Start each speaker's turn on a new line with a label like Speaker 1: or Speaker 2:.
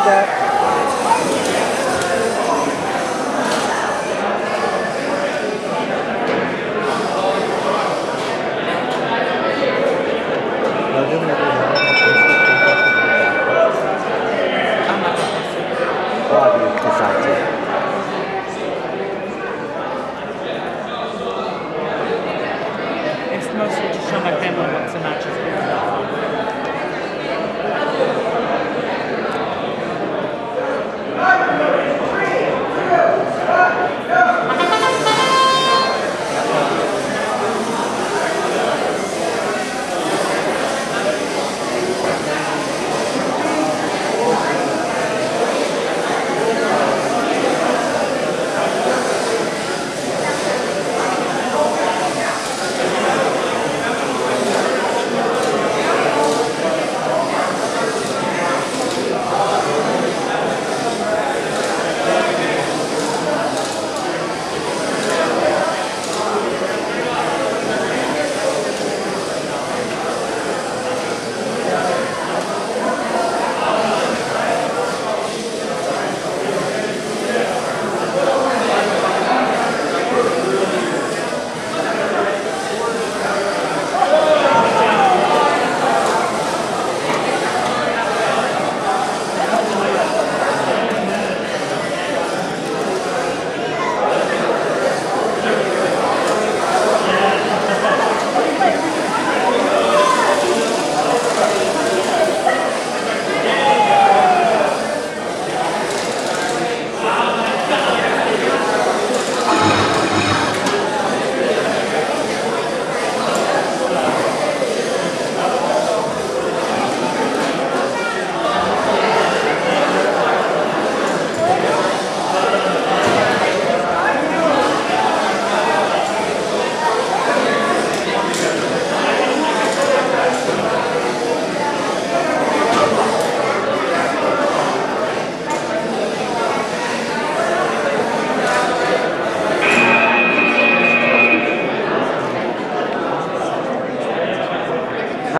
Speaker 1: Obrigada. Ładnie w Kusacie.
Speaker 2: It's mostly to show my family